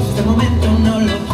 oídos, de momento no lo